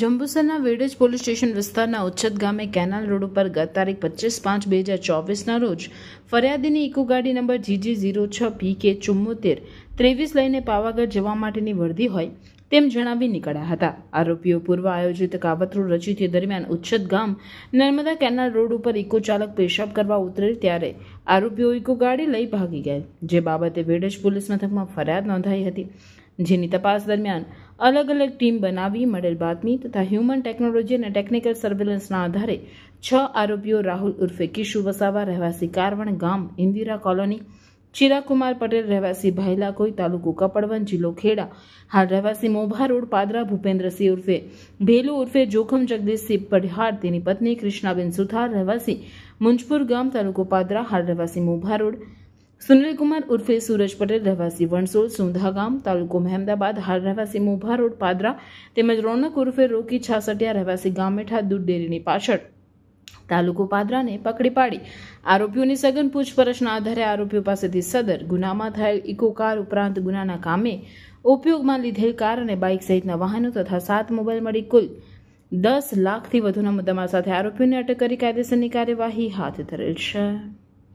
જંબુસરના Vadaj police station વિસ્તારના ઉચ્છદ ગામે canal road ઉપર ગત તારીખ પચીસ પાંચ બે હજાર ચોવીસના રોજ ફરિયાદીની ઇકો ગાડી નંબર જીજી ઝીરો છ પી કે ચુમ્મોતેર ત્રેવીસ લઈને પાવાગઢ જવા માટેની વર્દી હોય તેમ જણાવી નીકળ્યા હતા. આરોપીઓ પૂર્વ આયોજિત કાવતરું રચી તે દરમિયાન ઉચ્છદ ગામ નર્મદા કેનાલ રોડ ઉપર ઇકો ચાલક પેશાબ કરવા ઉતરે ત્યારે આરોપીઓ ઇકો ગાડી લઈ ભાગી ગયા, જે બાબતે વેડજ પોલીસ મથકમાં ફરિયાદ નોંધાઈ હતી. જેની તપાસ દરમિયાન અલગ અલગ ટીમ બનાવી મળેલ બાતમી તથા હ્યુમન ટેકનોલોજી અને ટેકનિકલ સર્વેલન્સના આધારે છ આરોપીઓ રાહુલ ઉર્ફે કિશુ વસાવા, રહેવાસી કારવણ ગામ, ઇન્દિરા કોલોની, ચિરાકુમાર પટેલ, રહેવાસી ભાઈલાકોઈ તાલુકો કપડવન જિલ્લો ખેડા, હાલ રહેવાસી મોભા રોડ, પાદરા ભૂપેન્દ્રસિંહ ઉર્ફે ભેલુ ઉર્ફે જોખમ જગદીશસિંહ પઢાર, તેની પત્ની કૃષ્ણાબેન સુથાર, રહેવાસી મુંજપુર ગામ તાલુકો પાદરા, હાલ રહેવાસી મોભા રોડ સુનિલકુમાર ઉર્ફે સૂરજ પટેલ રહેવાસી વણસોલ સુંધા ગામ તાલુકો મહેમદાબાદ. હાલ રહેવાસી મોભા રોડ, પાદરા તેમજ રોનક ઉર્ફે રોકી છાસટિયા રહેવાસી ગામેઠા દૂધ ડેરીની પાછળ. તાલુકો પાદરાને પકડી પાડી આરોપીઓની સઘન પૂછપરછના આધારે આરોપીઓ પાસેથી સદર ગુનામાં થયેલ ઇકો કાર ઉપરાંત ગુનાના કામે ઉપયોગમાં લીધેલ કાર અને બાઇક સહિતના વાહનો તથા સાત મોબાઈલ મળી કુલ દસ લાખથી વધુના મુદ્દામાલ સાથે આરોપીઓને અટક કરી કાયદેસરની કાર્યવાહી હાથ ધરેલ છે.